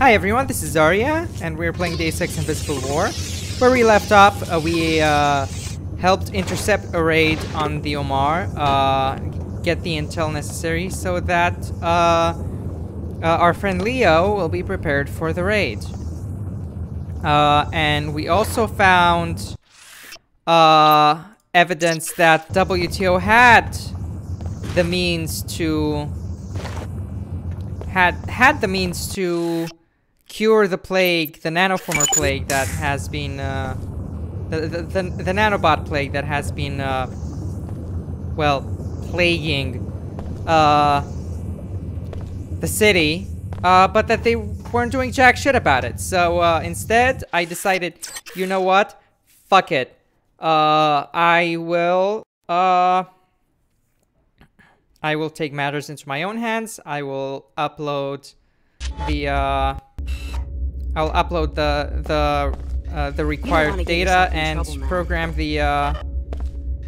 Hi everyone, this is Arya, and we're playing Deus Ex Invisible War. Where we left off, uh, we uh, helped intercept a raid on the Omar, uh, get the intel necessary so that uh, uh, our friend Leo will be prepared for the raid. Uh, and we also found evidence that WTO had the means to had had the means to cure the plague, the nanoformer plague that has been, uh, the, the, the, the, nanobot plague that has been, uh, well, plaguing, uh, the city, uh, but that they weren't doing jack shit about it. So, uh, instead, I decided, you know what? Fuck it. Uh, I will, uh, I will take matters into my own hands. I will upload the, uh, I'll upload the the uh, the required data and trouble, program the uh,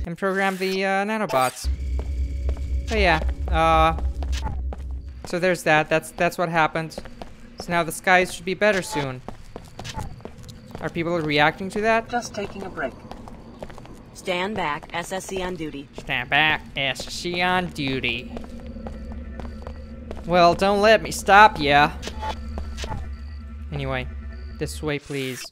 and program the uh, nanobots. But yeah, uh, so there's that. That's that's what happened. So now the skies should be better soon. Are people reacting to that? Just taking a break. Stand back. SSC on duty. Stand back. SSC on duty. Well, don't let me stop ya. Anyway, this way, please.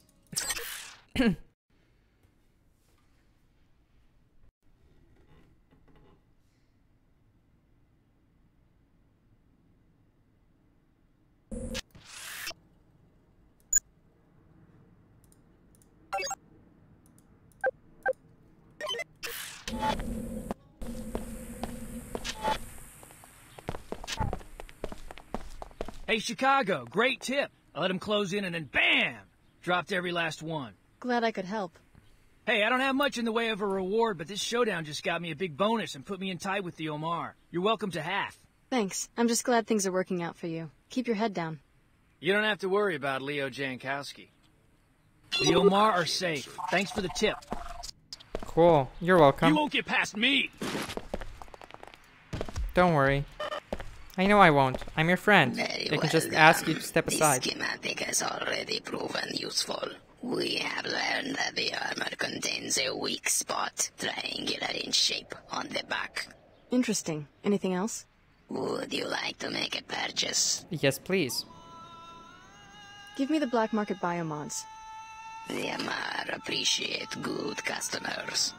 Hey, Chicago, great tip. I let him close in and then BAM! Dropped every last one. Glad I could help. Hey, I don't have much in the way of a reward, but this showdown just got me a big bonus and put me in tight with the Omar. You're welcome to half. Thanks. I'm just glad things are working out for you. Keep your head down. You don't have to worry about Leo Jankowski. The Omar are safe. Thanks for the tip. Cool. You're welcome. You won't get past me! Don't worry. I know I won't. I'm your friend. Very I can well just done. ask you to step aside. The schematic has already proven useful. We have learned that the armor contains a weak spot, triangular in shape, on the back. Interesting. Anything else? Would you like to make a purchase? Yes, please. Give me the black market biomods. The Omar appreciate good customers.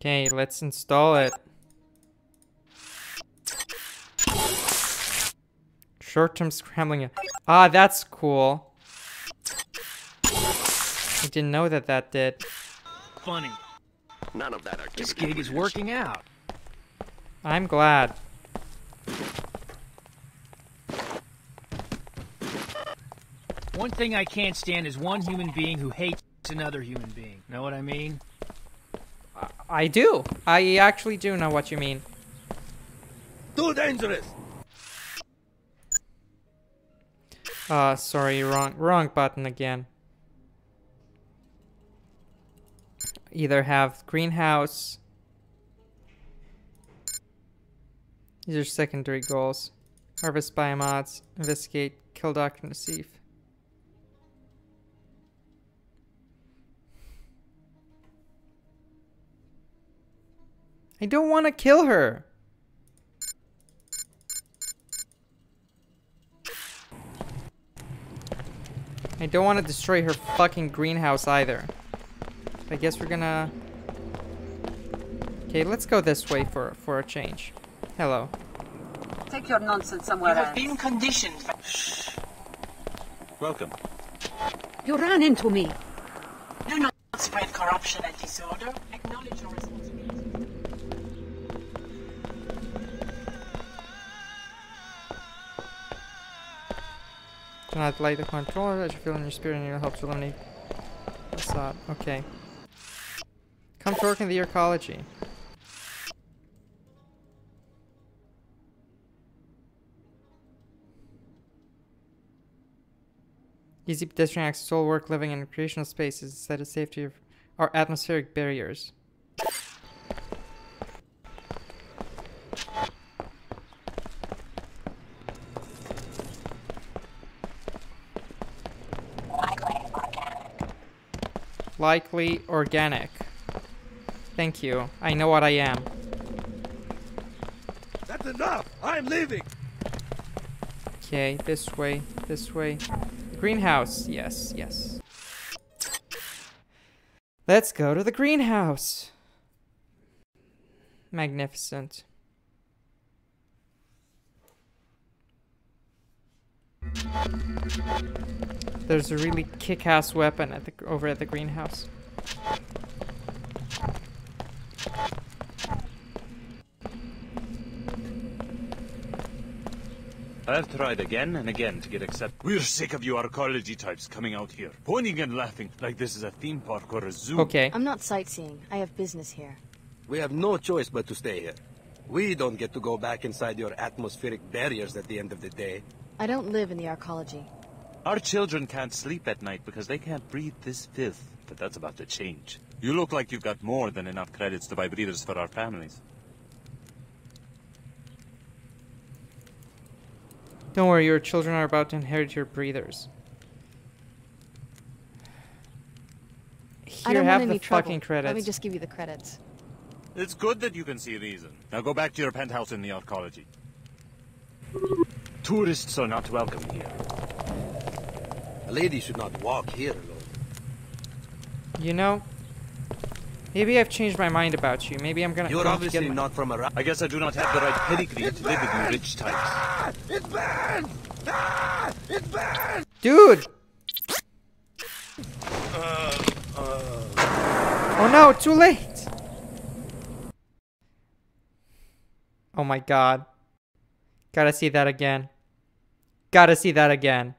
Okay, let's install it. Short-term scrambling. Ah, that's cool. I didn't know that that did. Funny. None of that. This gig is working out. I'm glad. One thing I can't stand is one human being who hates another human being. Know what I mean? I, I do. I actually do know what you mean. Too dangerous. Uh, sorry, wrong, wrong button again. Either have greenhouse. These are secondary goals. Harvest biomods, investigate, kill Doctor Nassif. I don't want to kill her. I don't want to destroy her fucking greenhouse either. I guess we're gonna... Okay, let's go this way for, for a change. Hello. Take your nonsense somewhere you else. have been conditioned. Shh. Welcome. You ran into me. Do not spread corruption and disorder. Do not light the controller as you feel in your spirit and it'll help to eliminate facade. Okay. Come to work in the ecology. Easy pedestrian access to all work, living, and recreational spaces instead of safety our atmospheric barriers. Likely organic. Thank you. I know what I am. That's enough! I'm leaving! Okay, this way, this way. Greenhouse. Yes, yes. Let's go to the greenhouse. Magnificent. There's a really kick-ass weapon at the over at the greenhouse. I've tried again and again to get accepted. We're sick of you arcology types coming out here, pointing and laughing like this is a theme park or a zoo. Okay. I'm not sightseeing. I have business here. We have no choice but to stay here. We don't get to go back inside your atmospheric barriers at the end of the day. I don't live in the arcology. Our children can't sleep at night because they can't breathe this filth, but that's about to change. You look like you've got more than enough credits to buy breathers for our families. Don't worry, your children are about to inherit your breathers. I Here, don't have want the any trouble. fucking credits. Let me just give you the credits. It's good that you can see reason. Now go back to your penthouse in the arcology. Tourists are not welcome here. A lady should not walk here alone. You know, maybe I've changed my mind about you. Maybe I'm gonna. You're going to obviously get not from around. I guess I do not have the right pedigree to live with you rich types. Ah, It's bad! Ah, it's bad! Dude! Oh no, too late! Oh my god. Gotta see that again. Gotta see that again.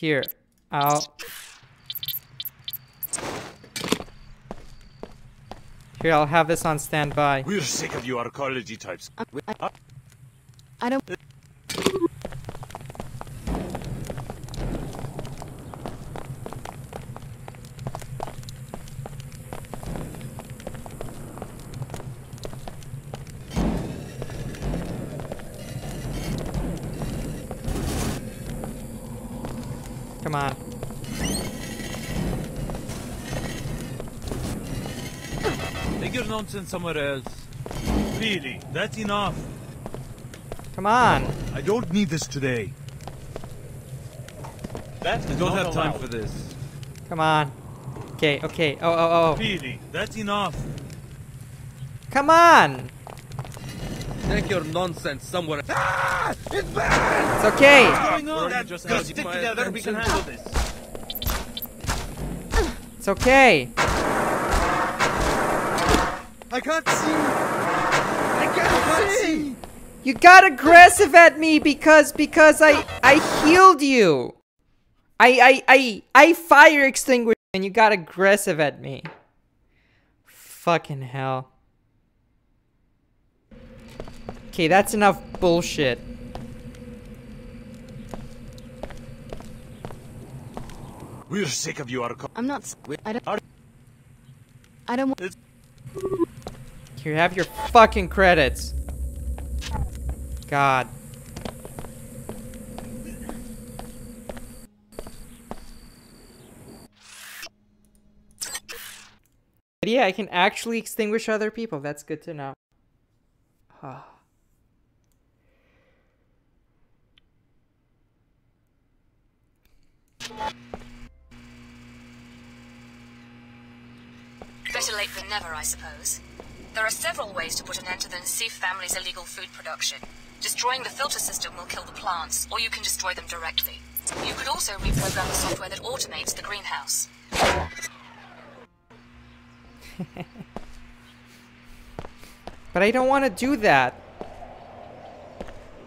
Here, I'll. Here, I'll have this on standby. We're sick of you arcology types. I don't. Take nonsense somewhere else. Really, that's enough. Come on. I don't need this today. That I don't have time for this. Come on. Okay, okay. Oh, oh, oh. Really, that's enough. Come on! Take your nonsense somewhere. Ah, it's bad! It's okay! going on? That Just got stick together. We can attention. handle this. It's okay! I can't see! I can't see! You got aggressive at me because because I I healed you. I I I I fire extinguished and you got aggressive at me. Fucking hell. Okay, that's enough bullshit. We're sick of you Arco. I'm not. s- I don't. I don't. want- Here, have your fucking credits. God. But yeah, I can actually extinguish other people. That's good to know. Ah. Better late than never, I suppose. There are several ways to put an end to the Nassif family's illegal food production. Destroying the filter system will kill the plants, or you can destroy them directly. You could also reprogram the software that automates the greenhouse. But I don't want to do that.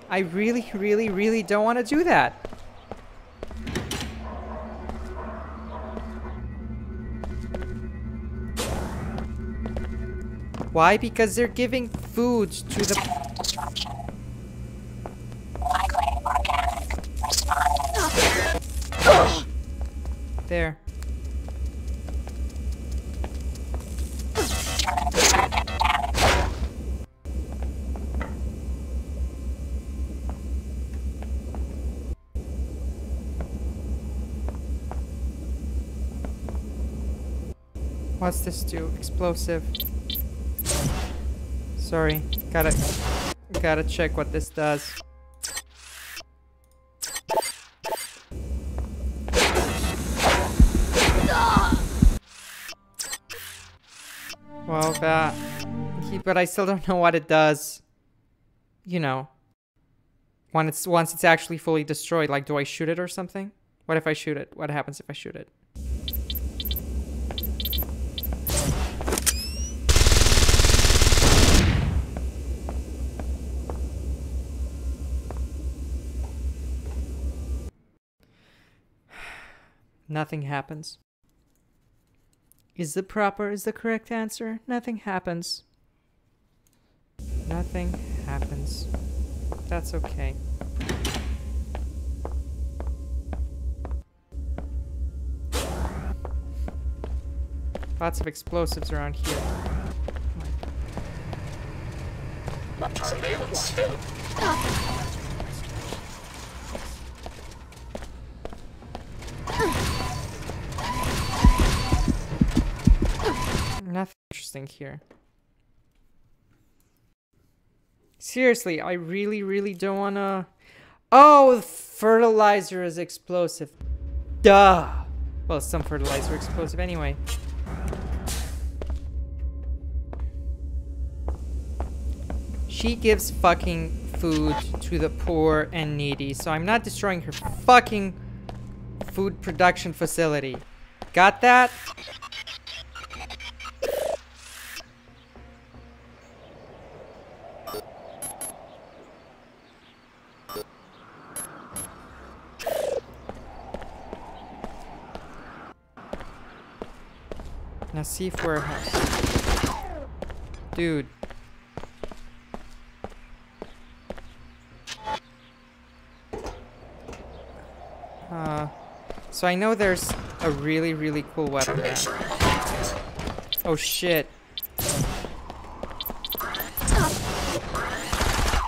I really, really, really don't want to do that. Why? Because they're giving food to the... There. What's this do? Explosive. Sorry. Gotta... Gotta check what this does. Well, that... But I still don't know what it does. You know. When it's, once it's actually fully destroyed, like, do I shoot it or something? What if I shoot it? What happens if I shoot it? Nothing happens. Is the proper, is the correct answer? Nothing happens. Nothing happens. That's okay. Lots of explosives around here. Interesting here. Seriously, I really, really don't wanna... Oh, fertilizer is explosive. Duh! Well, some fertilizer is explosive anyway. She gives fucking food to the poor and needy, so I'm not destroying her fucking food production facility. Got that? Warehouse. Dude. Uh, so I know there's a really, really cool weapon. Oh shit.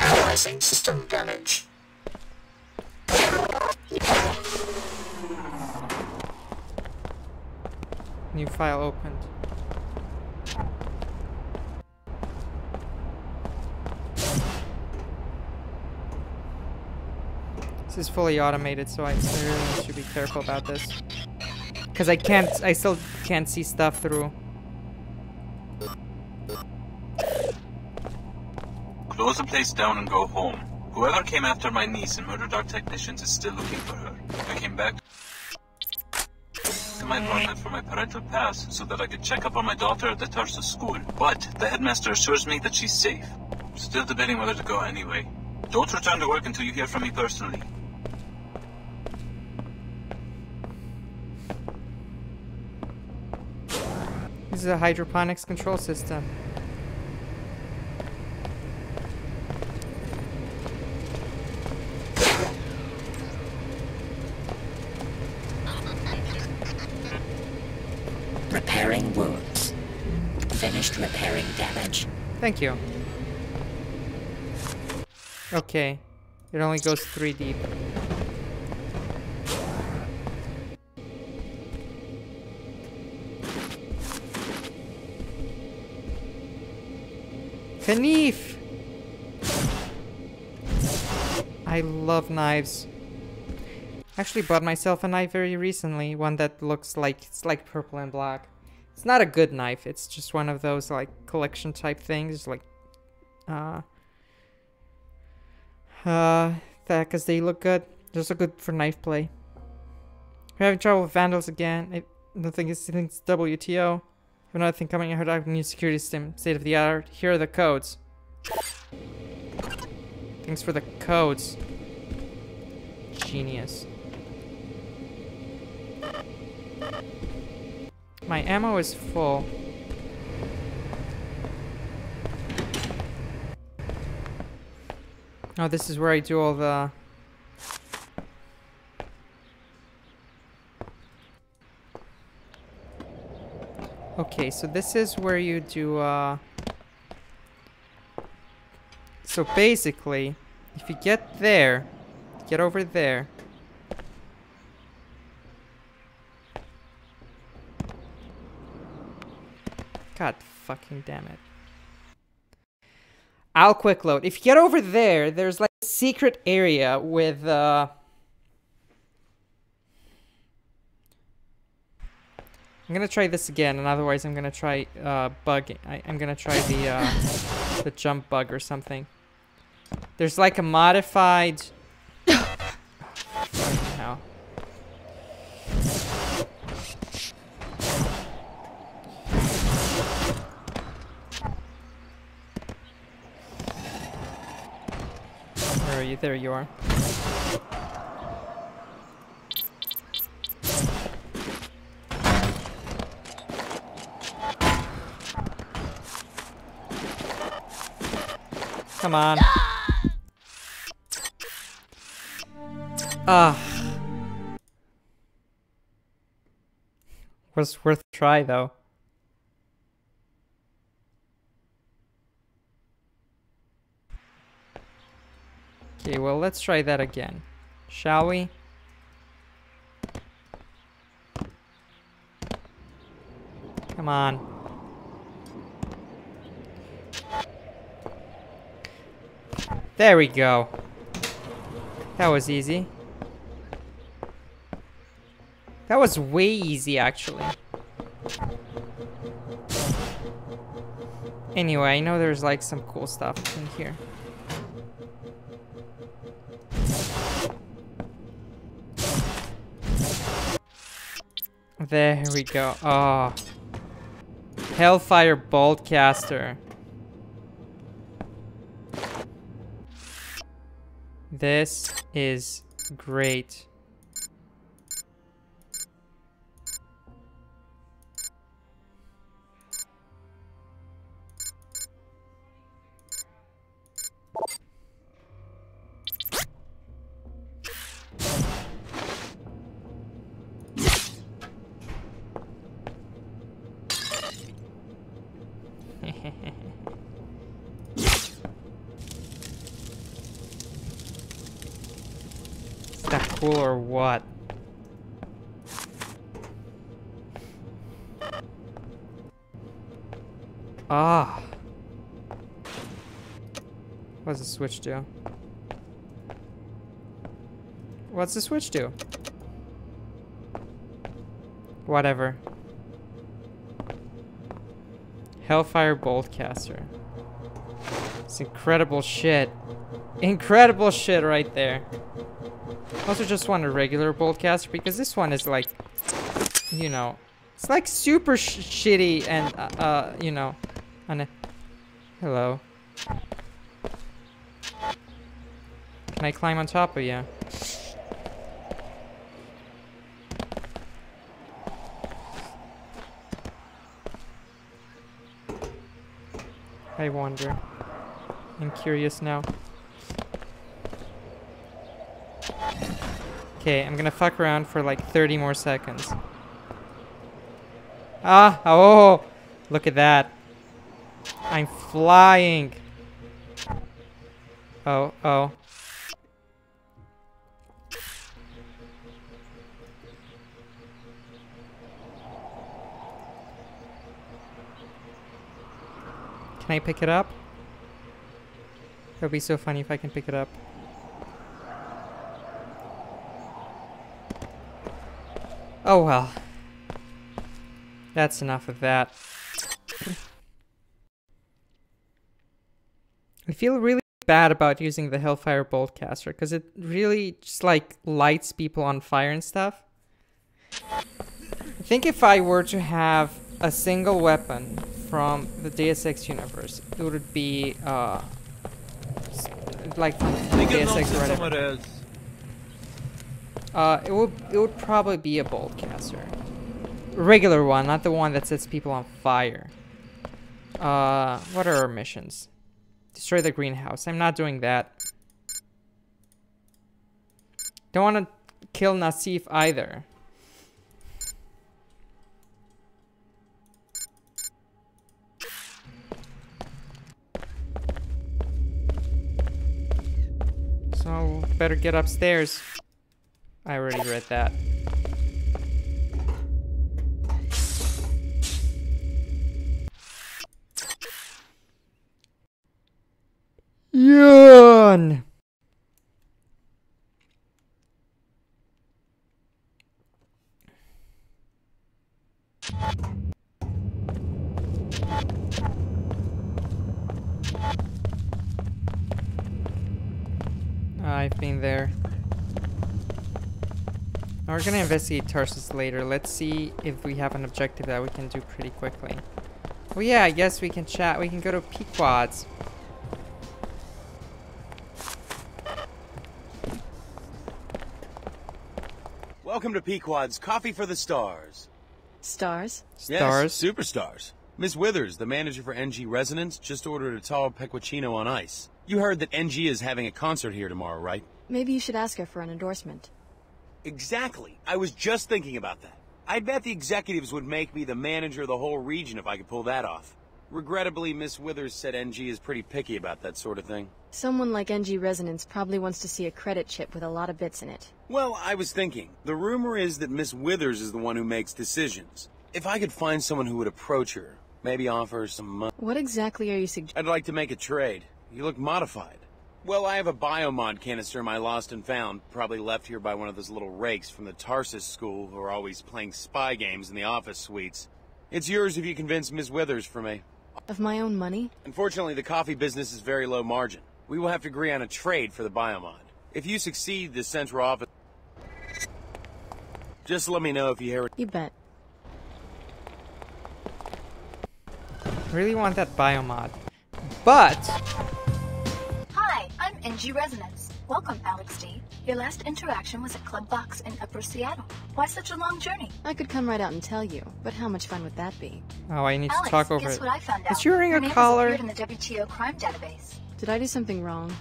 Analyzing system damage. New file opened. This is fully automated, so I really should be careful about this. Because I can't, I still can't see stuff through. Close the place down and go home. Whoever came after my niece and murdered our technicians is still looking for her. I came back to my apartment for my parental pass so that I could check up on my daughter at the Tarsus school. But the headmaster assures me that she's safe. Still debating whether to go anyway. Don't return to work until you hear from me personally. Is a hydroponics control system. Repairing wounds. Finished repairing damage. Thank you. Okay. It only goes three deep. Knife! I love knives. Actually bought myself a knife very recently, one that looks like it's like purple and black. It's not a good knife, it's just one of those like collection type things, like uh uh that cuz they look good. They're also good for knife play. We're having trouble with vandals again. I don't think it's, I Another thing coming, I heard I have new security system, state of the art. Here are the codes. Thanks for the codes. Genius. My ammo is full. Oh, this is where I do all the... Okay, so this is where you do, uh... So basically, if you get there, get over there, God fucking damn it. I'll quick load. If you get over there, there's like a secret area with uh I'm gonna try this again, and otherwise I'm gonna try uh bugging. I, I'm gonna try the uh the jump bug or something. There's like a modified are you? There you are. Come on. Ah. Was worth a try though. Okay, well let's try that again. Shall we? Come on. There we go. That was easy. That was way easy, actually. Anyway, I know there's like some cool stuff in here. There we go. Oh. Hellfire Boltcaster. This is great. Cool or what? Ah. What does the switch do? What's the switch do? Whatever. Hellfire Boltcaster. It's incredible shit. Incredible shit right there. Also just want a regular Boltcaster because this one is like, you know, it's like super sh shitty and, uh, uh, you know, and hello. Can I climb on top of you? I wonder. I'm curious now. Okay, I'm gonna fuck around for like 30 more seconds. Ah, oh, look at that. I'm flying. Oh, oh. Can I pick it up? It would be so funny if I can pick it up. Oh well. That's enough of that. I feel really bad about using the Hellfire Boltcaster because it really just like lights people on fire and stuff. I think if I were to have a single weapon from the Deus Ex universe, it would be uh, like from Think it Deus Ex to or whatever. somewhere else. Uh, it would it would probably be a boltcaster, caster, regular one, not the one that sets people on fire. Uh, what are our missions? Destroy the greenhouse. I'm not doing that. Don't want to kill Nassif either. So better get upstairs. I already read that. Yawn! Ah, I've been there. Now we're gonna investigate Tarsus later. Let's see if we have an objective that we can do pretty quickly. Oh yeah, I guess we can chat. We can go to Pequod's. Welcome to Pequod's Coffee for the Stars. Stars? Stars? Yes, superstars. Miss Withers, the manager for NG Resonance, just ordered a tall pecuccino on ice. You heard that NG is having a concert here tomorrow, right? Maybe you should ask her for an endorsement. Exactly. I was just thinking about that. I bet the executives would make me the manager of the whole region if I could pull that off. Regrettably, Miss Withers said NG is pretty picky about that sort of thing. Someone like NG Resonance probably wants to see a credit chip with a lot of bits in it. Well, I was thinking, the rumor is that Miss Withers is the one who makes decisions. If I could find someone who would approach her, maybe offer her some money. What exactly are you suggesting? I'd like to make a trade. You look modified. Well, I have a biomod canister in my lost and found, probably left here by one of those little rakes from the Tarsus school who are always playing spy games in the office suites. It's yours if you convince Miss Withers for me. Of my own money? Unfortunately, the coffee business is very low margin. We will have to agree on a trade for the biomod. If you succeed, the central office... Just let me know if you hear it. You bet. Really want that biomod. But Hi, I'm NG Resonance. Welcome, Alex D. Your last interaction was at Club Vox in Upper Seattle. Why such a long journey? I could come right out and tell you, but how much fun would that be? Oh, I need Alex, to talk over guess it. what I found out? Is she wearing Your a name has collar? in the WTO crime database. Did I do something wrong?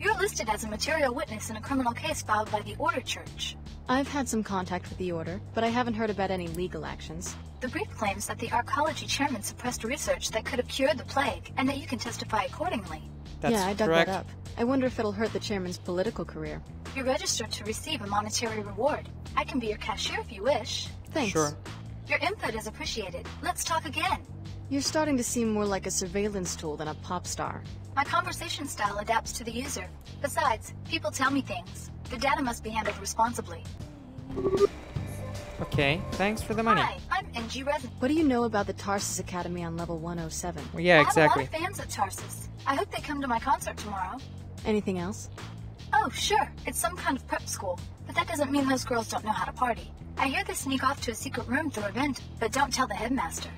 You're listed as a material witness in a criminal case filed by the Order Church. I've had some contact with the Order, but I haven't heard about any legal actions. The brief claims that the arcology chairman suppressed research that could have cured the plague, and that you can testify accordingly. That's yeah, I dug correct. that up. I wonder if it'll hurt the chairman's political career. You're registered to receive a monetary reward. I can be your cashier if you wish. Thanks. Sure. Your input is appreciated. Let's talk again. You're starting to seem more like a surveillance tool than a pop star. My conversation style adapts to the user. Besides, people tell me things. The data must be handled responsibly. Okay, thanks for the money. Hi, I'm NG Resin. What do you know about the Tarsus Academy on level 107? Well, yeah, I exactly. have a lot of fans at Tarsus. I hope they come to my concert tomorrow. Anything else? Oh, sure. It's some kind of prep school. But that doesn't mean those girls don't know how to party. I hear they sneak off to a secret room through a vent, but don't tell the headmaster.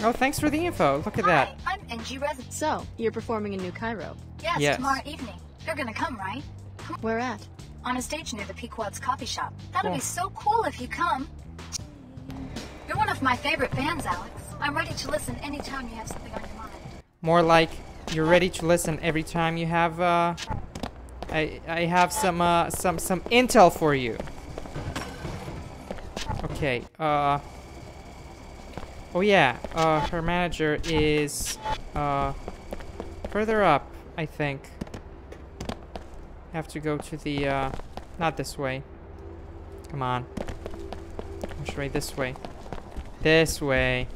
Oh, thanks for the info. Look at that. Hi, I'm NG Resin. So, you're performing in New Cairo. Yes, Yes. tomorrow evening. You're gonna come, right? Where at? On a stage near the Pequod's coffee shop. That'll Cool. be so cool if you come. You're one of my favorite bands, Alex. I'm ready to listen anytime you have something on your mind. More like you're ready to listen every time you have uh I I have some uh some some intel for you. Okay, uh Oh yeah, uh her manager is uh further up, I think. Have to go to the uh not this way. Come on. Which way? This way. This way.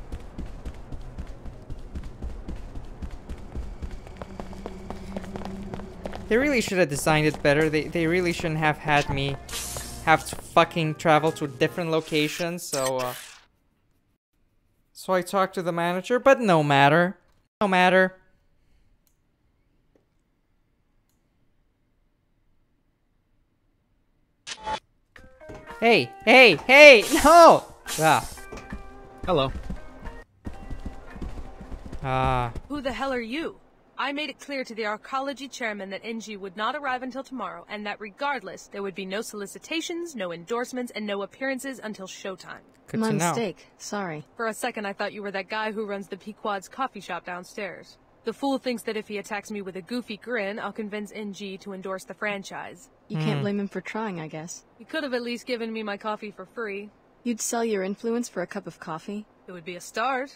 They really should have designed it better. They, they really shouldn't have had me have to fucking travel to different locations. So, uh, so I talked to the manager, but no matter. No matter. Hey, hey, hey, no! Ah, Hello. ah. Who the hell are you? I made it clear to the arcology chairman that NG would not arrive until tomorrow, and that regardless, there would be no solicitations, no endorsements, and no appearances until showtime. Good My to know. mistake. Sorry. For a second, I thought you were that guy who runs the Pequod's coffee shop downstairs. The fool thinks that if he attacks me with a goofy grin, I'll convince NG to endorse the franchise. You can't hmm. blame him for trying, I guess. He could have at least given me my coffee for free. You'd sell your influence for a cup of coffee? It would be a start.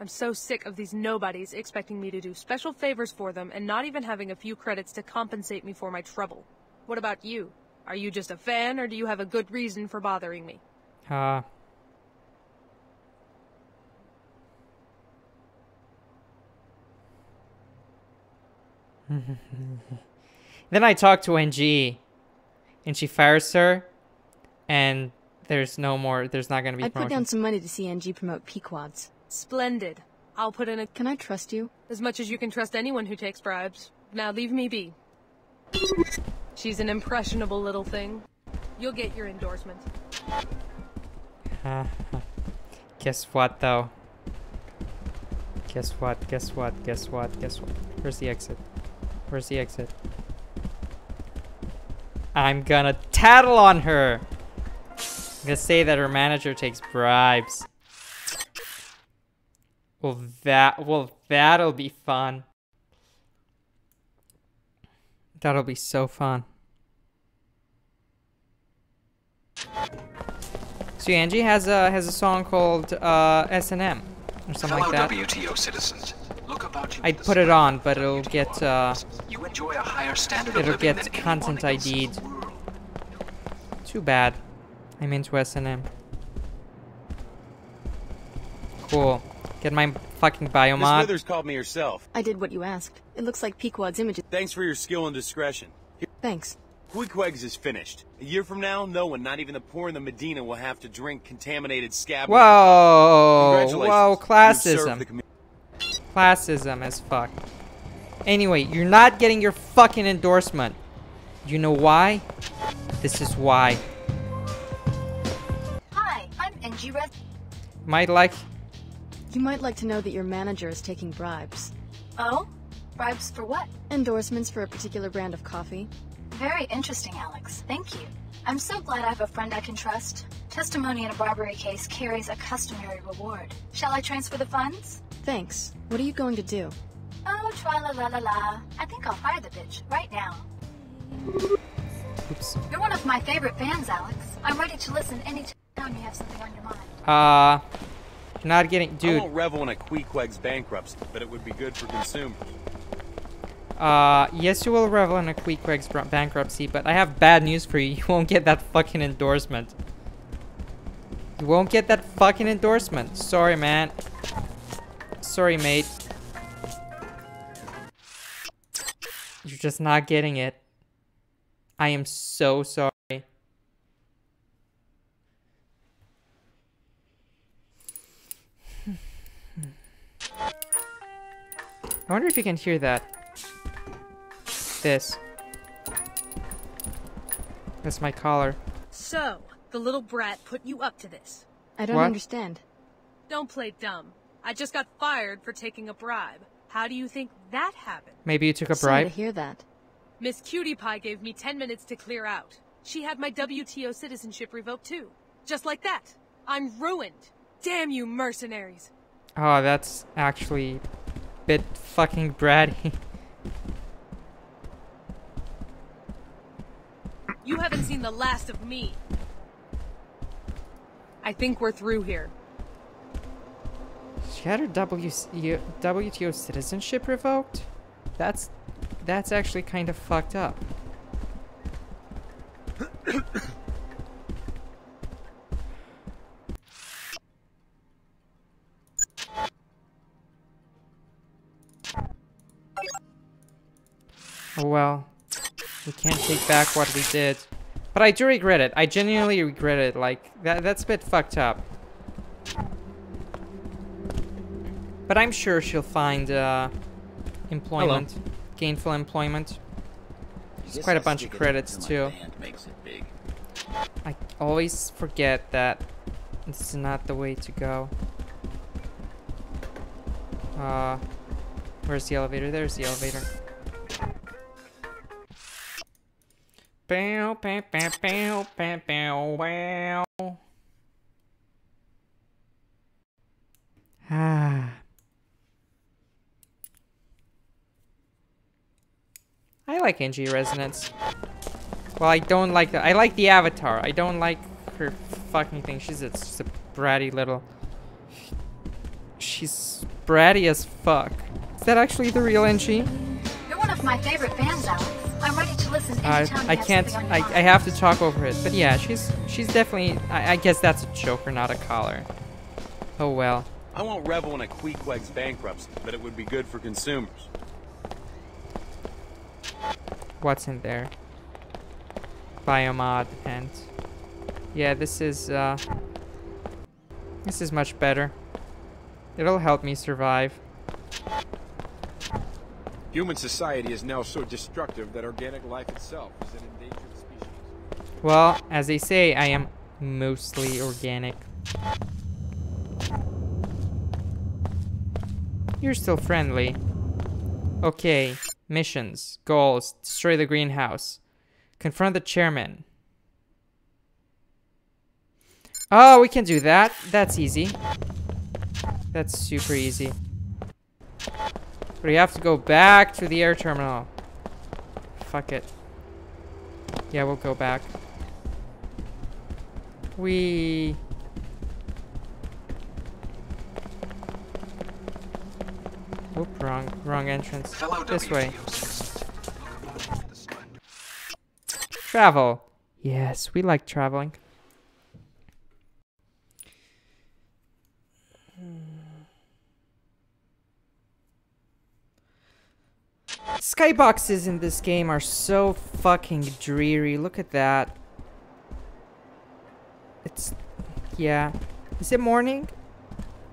I'm so sick of these nobodies expecting me to do special favors for them and not even having a few credits to compensate me for my trouble. What about you? Are you just a fan, or do you have a good reason for bothering me? Ah. then I talk to NG, and she fires her, and there's no more. There's not gonna be I'd put down some money to see NG promote Pequods. Splendid. I'll put in a... Can I trust you? As much as you can trust anyone who takes bribes. Now leave me be. She's an impressionable little thing. You'll get your endorsement. Guess what, though? Guess what? Guess what? Guess what? Guess what? Where's the exit? Where's the exit? I'm gonna tattle on her. I'm gonna say that her manager takes bribes. Well, that well, that'll be fun. That'll be so fun. So NG has a has a song called uh, S and M or something Fellow like that. WTO citizens, look about you. I'd put it on, but it'll get uh, You enjoy a higher standard of it'll get content ID'd. Too bad. I'm into S and M. Cool. Get my fucking Miss biomod. Withers called me herself. I did what you asked. It looks like Pequod's images. Thanks for your skill and discretion. Thanks. Queequegs is finished. A year from now, no one, not even the poor in the Medina, will have to drink contaminated scab. Whoa! Congratulations. Whoa! Classism. the Classism as fuck. Anyway, you're not getting your fucking endorsement. You know why? This is why. Hi, I'm NG Res. Might like You might like to know that your manager is taking bribes. Oh? Bribes for what? Endorsements for a particular brand of coffee. Very interesting, Alex. Thank you. I'm so glad I have a friend I can trust. Testimony in a bribery case carries a customary reward. Shall I transfer the funds? Thanks. What are you going to do? Oh, tra la la la la. I think I'll fire the bitch right now. Oops. You're one of my favorite fans, Alex. I'm ready to listen anytime you have something on your mind. uh not getting dude. I won't revel in a Queequeg's bankruptcy, but it would be good for consumers. Uh yes you will revel in a Queequeg's bankruptcy, but I have bad news for you. You won't get that fucking endorsement. You won't get that fucking endorsement. Sorry, man. Sorry, mate. You're just not getting it. I am so sorry. I wonder if you can hear that. This. That's my collar. So, the little brat put you up to this. I don't What? understand. Don't play dumb. I just got fired for taking a bribe. How do you think that happened? Maybe you took a bribe? Sorry to bribe? hear that. Miss Cutie Pie gave me 10 minutes to clear out. She had my WTO citizenship revoked too. Just like that. I'm ruined. Damn you mercenaries. Oh, that's actually a bit fucking bratty. You haven't seen the last of me. I think we're through here. she had her w WTO citizenship revoked? That's that's actually kind of fucked up. Back what we did. But I do regret it. I genuinely regret it. Like, that that's a bit fucked up. But I'm sure she'll find uh, employment, gainful employment. There's quite a bunch of credits too. I always forget that this is not the way to go. Uh, where's the elevator? There's the elevator. Bow, bow, bow, bow, bow, bow, wow. Ah. I like NG Resonance. Well, I don't like the- I like the avatar. I don't like her fucking thing. She's a, just a bratty little. She's bratty as fuck. Is that actually the real NG? You're one of my favorite fans, Alex. I'm ready to listen I anytime you I can't. I, I have to talk over it. But yeah, she's she's definitely. I, I guess that's a joker, not a collar. Oh well. I won't revel in a Queequeg's bankruptcy, but it would be good for consumers. what's in there. Biomod and yeah, this is uh, this is much better. It'll help me survive. Human society is now so destructive that organic life itself is an endangered species. Well, as they say, I am mostly organic. You're still friendly. Okay, missions, goals, destroy the greenhouse. Confront the chairman. Oh, we can do that. That's easy. That's super easy. But we have to go back to the air terminal. Fuck it. Yeah, we'll go back. We... Oop, wrong, wrong entrance. This way. Travel. Yes, we like traveling. Skyboxes in this game are so fucking dreary. Look at that. It's... Yeah. Is it morning?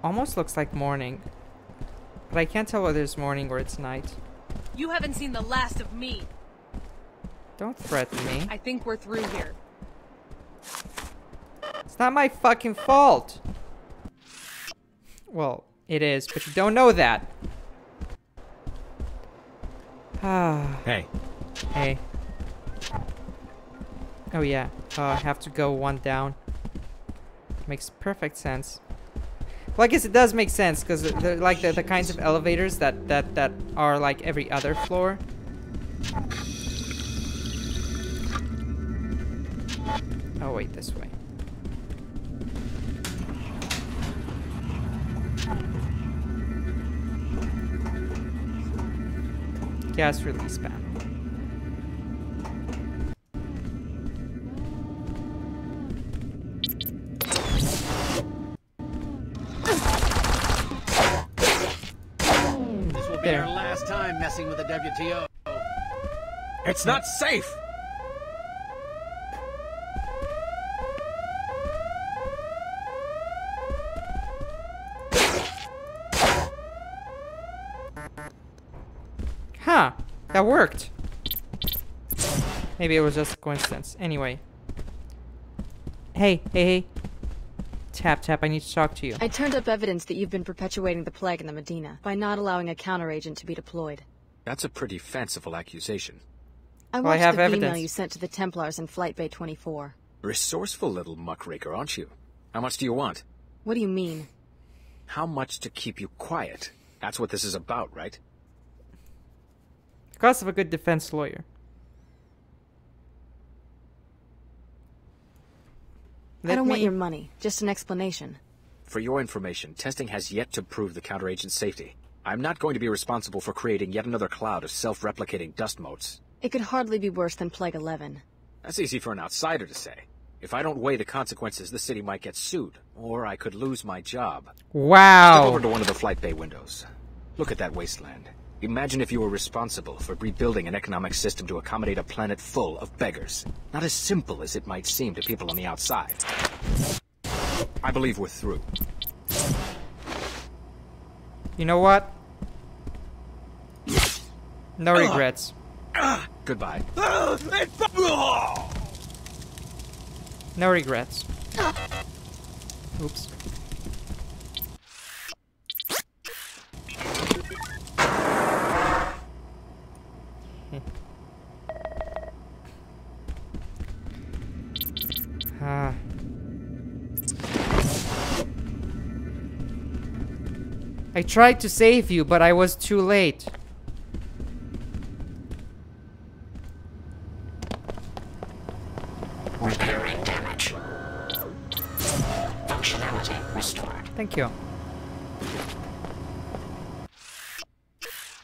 Almost looks like morning. But I can't tell whether it's morning or it's night. You haven't seen the last of me. Don't threaten me. I think we're through here. It's not my fucking fault. Well, it is, but you don't know that. Ah. hey. Hey. Oh yeah, uh, I have to go one down. Makes perfect sense. Well, I guess it does make sense because they're like the, the kinds of elevators that, that, that are like every other floor. Oh wait, this way. Gas release panel. This will be There. our last time messing with the WTO. It's not safe! That worked. Maybe it was just a coincidence. Anyway. Hey, hey, hey. Tap, tap, I need to talk to you. I turned up evidence that you've been perpetuating the plague in the Medina by not allowing a counteragent to be deployed. That's a pretty fanciful accusation. I Well, I watched have the evidence. email you sent to the Templars in Flight Bay 24. Resourceful little muckraker, aren't you? How much do you want? What do you mean? How much to keep you quiet? That's what this is about, right? The cost of a good defense lawyer. I don't want your money, just an explanation. For your information, testing has yet to prove the counteragent's safety. I'm not going to be responsible for creating yet another cloud of self-replicating dust motes. It could hardly be worse than Plague 11. That's easy for an outsider to say. If I don't weigh the consequences, the city might get sued, or I could lose my job. Wow. Step over to one of the flight bay windows. Look at that wasteland. Imagine if you were responsible for rebuilding an economic system to accommodate a planet full of beggars. Not as simple as it might seem to people on the outside. I believe we're through. You know what? No uh. regrets. Goodbye. No regrets. Oops. I tried to save you, but I was too late. Repairing damage. Functionality restored. Thank you.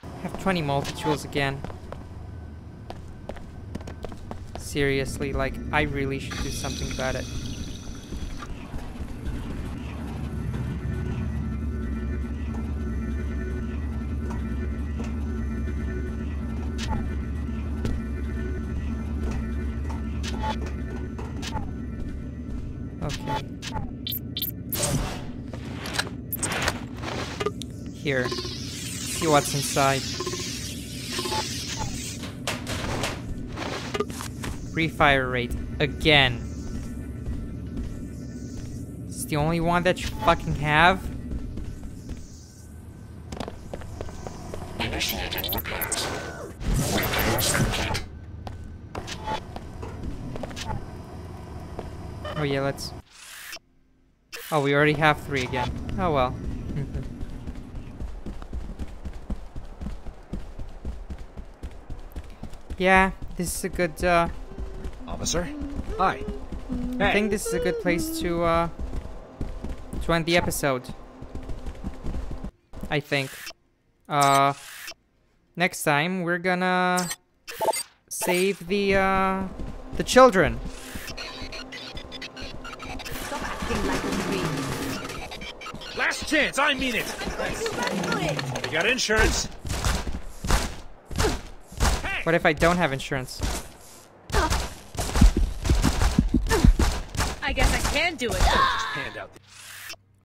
I have 20 multi-tools again. Seriously, like, I really should do something about it. What's inside. Pre-fire rate. Again. It's the only one that you fucking have? Oh yeah, let's... Oh, we already have three again. Oh well. Yeah, this is a good, uh... Officer? Hi. I think this is a good place to, uh... To end the episode. I think. Uh... Next time, we're gonna... Save the, uh... The children. Last chance, I mean it. You got insurance? What if I don't have insurance? I guess I can do it.